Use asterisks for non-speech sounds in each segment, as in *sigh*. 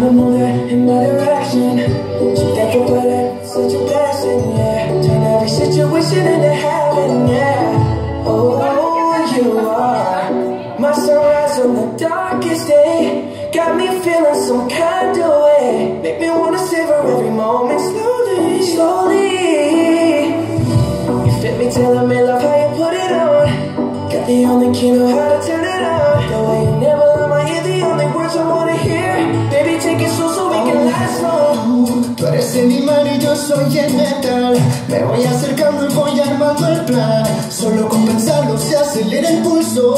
never move in my direction. She got your butt such a passion, yeah? Turn every situation into heaven, yeah. Oh, you are My sunrise on the darkest day. Got me feeling some kind of way. Make me wanna savor every moment slowly, slowly. You fit me, telling me love how you put it on. Got the only key to how to tell mi y yo soy el metal. Me voy acercando y voy armando el plan. Solo con pensarlo se acelera el pulso.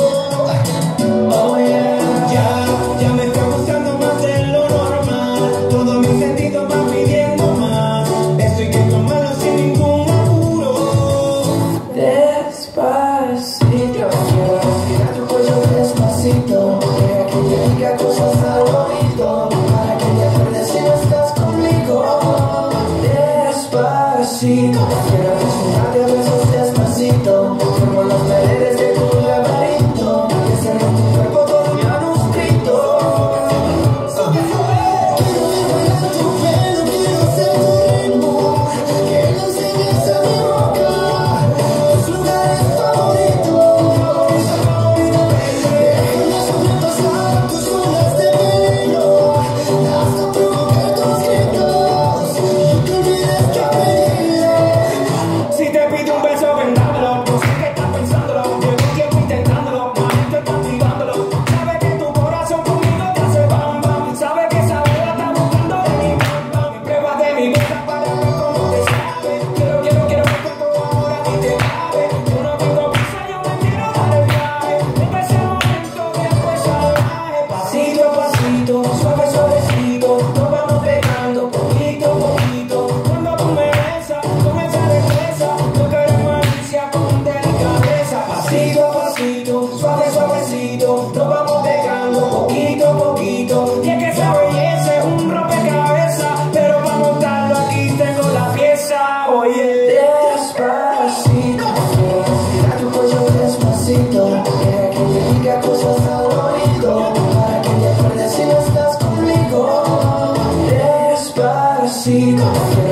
see the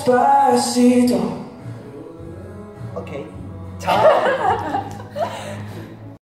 Despacito. Okay. Time. *laughs*